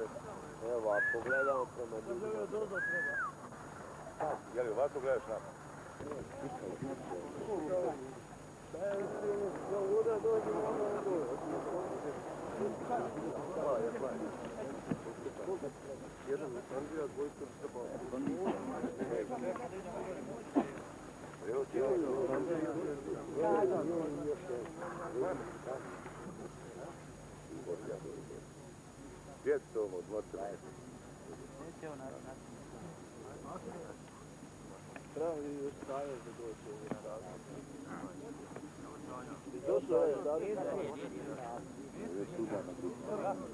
Evo, ako gledamo prema ljudima. Je li ovako gledaš nama? Jedan Andrija, dvojka Srba. Evo ti Gdje to od motora? Treba li još stavio da dođe u razlog? I došao je David.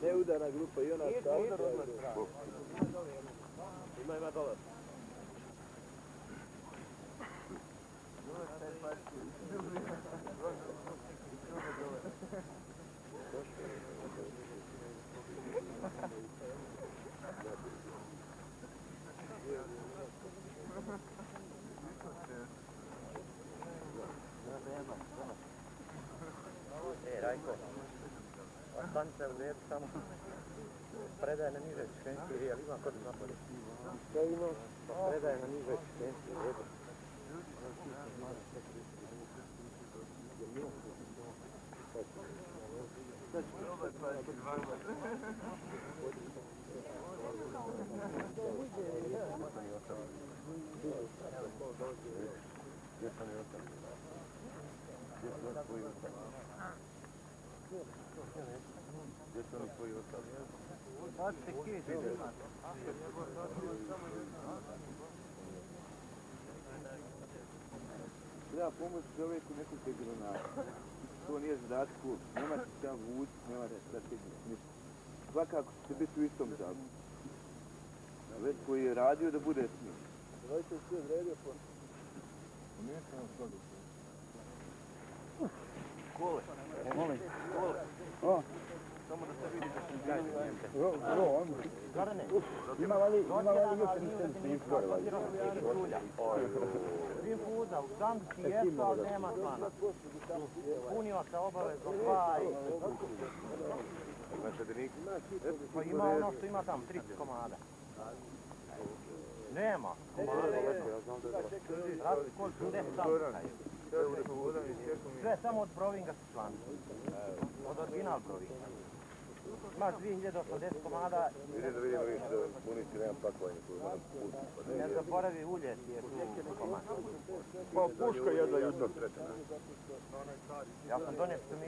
Ne udana grupa i ona stavlja. Ima, ima dolar. E, Rajko, a stanica u redu samo predaje na niže škenski, jel ima kod napolje? Šta ima? Pa predaje na niže škenski, redu. Gdje sam je ostao? Gdje su oni ostali? Treba pomoći čovjeku nekog te granata. To nije zadatku, nemate šta vući, nemate strategiju, ništa. Svakako ćete biti u istom žabu. Već koji je radio da bude s njim. Dvojka sve vredio po... Ima vali, ima vali još jedan snimak gore, vali. Tri puta, u sanduci jesu, ali nema slana. Punila se obavezno dva i... Imaš? Pa ima ono što ima tamo, 30 komada. Nema. Mala, ja znam Raskol su 10 sanduka. Sve samo od provinga su člani. Od original provinga. Imaš 2080 komada, Vidim da vidim više da munici nemam pakovanje koju moram pustiti. Pa ne ne, zaboravi ulje ti je tu komada. pa puška jedna jutro srećena. Ja sam donio što mi